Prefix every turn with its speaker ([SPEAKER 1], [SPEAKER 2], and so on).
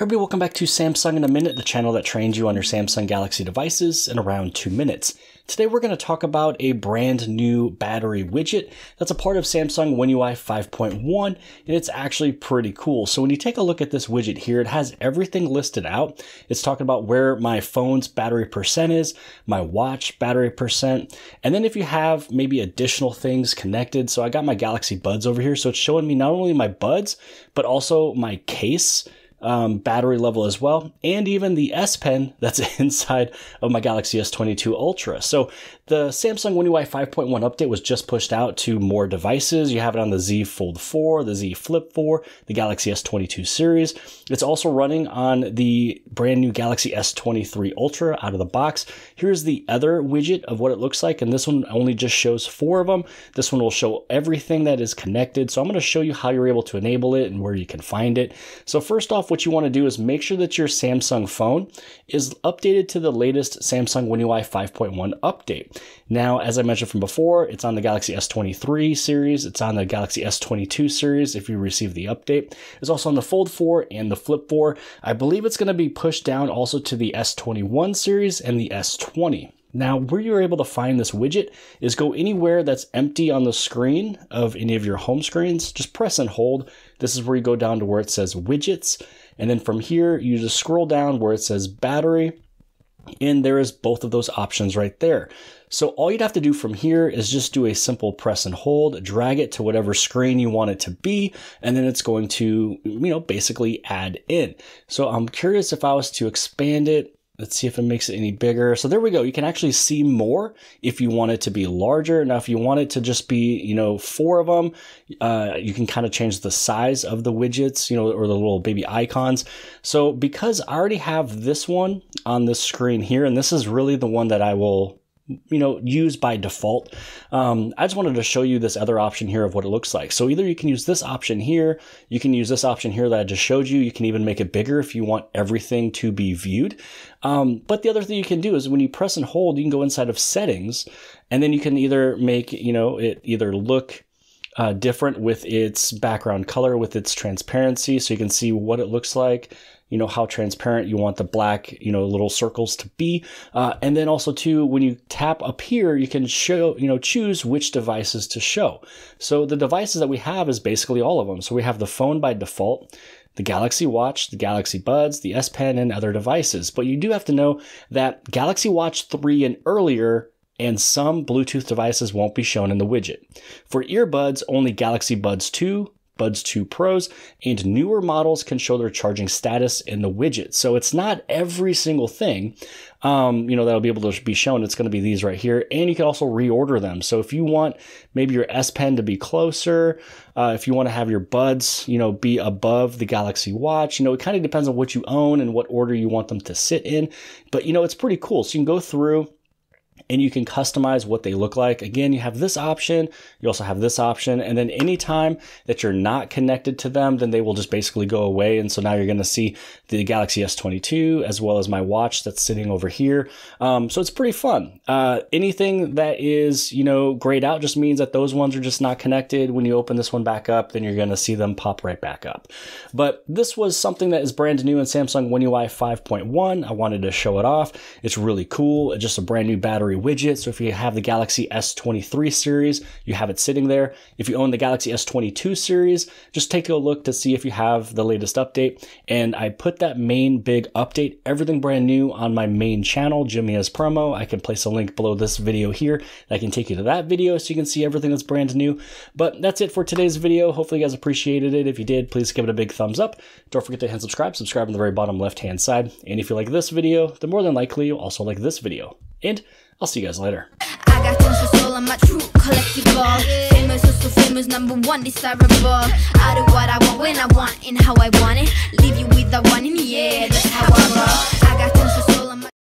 [SPEAKER 1] everybody, welcome back to Samsung in a Minute, the channel that trains you on your Samsung Galaxy devices in around two minutes. Today we're going to talk about a brand new battery widget that's a part of Samsung One UI 5.1 and it's actually pretty cool. So when you take a look at this widget here, it has everything listed out. It's talking about where my phone's battery percent is, my watch battery percent, and then if you have maybe additional things connected. So I got my Galaxy Buds over here, so it's showing me not only my buds, but also my case um, battery level as well, and even the S Pen that's inside of my Galaxy S22 Ultra. So the Samsung One UI 5.1 update was just pushed out to more devices. You have it on the Z Fold 4, the Z Flip 4, the Galaxy S22 series. It's also running on the brand new Galaxy S23 Ultra out of the box. Here's the other widget of what it looks like, and this one only just shows four of them. This one will show everything that is connected. So I'm going to show you how you're able to enable it and where you can find it. So first off, what you want to do is make sure that your Samsung phone is updated to the latest Samsung One UI 5.1 update. Now, as I mentioned from before, it's on the Galaxy S23 series, it's on the Galaxy S22 series if you receive the update. It's also on the Fold 4 and the Flip 4. I believe it's going to be pushed down also to the S21 series and the S20. Now, where you're able to find this widget is go anywhere that's empty on the screen of any of your home screens. Just press and hold. This is where you go down to where it says widgets. And then from here, you just scroll down where it says battery. And there is both of those options right there. So all you'd have to do from here is just do a simple press and hold, drag it to whatever screen you want it to be, and then it's going to, you know, basically add in. So I'm curious if I was to expand it, Let's see if it makes it any bigger. So there we go. You can actually see more if you want it to be larger. Now, if you want it to just be, you know, four of them, uh, you can kind of change the size of the widgets, you know, or the little baby icons. So because I already have this one on this screen here, and this is really the one that I will you know, use by default. Um, I just wanted to show you this other option here of what it looks like. So either you can use this option here, you can use this option here that I just showed you. You can even make it bigger if you want everything to be viewed. Um, but the other thing you can do is when you press and hold, you can go inside of settings and then you can either make, you know, it either look uh, different with its background color, with its transparency, so you can see what it looks like you know how transparent you want the black you know little circles to be uh, and then also too when you tap up here you can show you know choose which devices to show so the devices that we have is basically all of them so we have the phone by default the Galaxy Watch, the Galaxy Buds, the S Pen, and other devices. But you do have to know that Galaxy Watch 3 and earlier and some Bluetooth devices won't be shown in the widget. For earbuds, only Galaxy Buds 2, Buds 2 Pros, and newer models can show their charging status in the widget. So it's not every single thing, um, you know, that'll be able to be shown. It's going to be these right here, and you can also reorder them. So if you want maybe your S Pen to be closer, uh, if you want to have your buds, you know, be above the Galaxy Watch, you know, it kind of depends on what you own and what order you want them to sit in. But you know, it's pretty cool. So you can go through and you can customize what they look like. Again, you have this option, you also have this option, and then anytime that you're not connected to them, then they will just basically go away. And so now you're going to see the Galaxy S22 as well as my watch that's sitting over here. Um, so it's pretty fun. Uh, anything that is, you know, grayed out just means that those ones are just not connected. When you open this one back up, then you're going to see them pop right back up. But this was something that is brand new in Samsung One UI 5.1. I wanted to show it off. It's really cool. It's just a brand new battery widget. So if you have the Galaxy S23 series, you have it sitting there. If you own the Galaxy S22 series, just take a look to see if you have the latest update. And I put that main big update, everything brand new on my main channel, Jimmy Is Promo. I can place a link below this video here that can take you to that video so you can see everything that's brand new. But that's it for today's video. Hopefully you guys appreciated it. If you did, please give it a big thumbs up. Don't forget to hit subscribe. Subscribe on the very bottom left hand side. And if you like this video, then more than likely you'll also like this video. And I'll see you guys later. I got soul, I'm a true collectible. Famous, so famous, number one, desirable. What I want when I want and how I want it. Leave you with the one in the air, that's how I roll. I got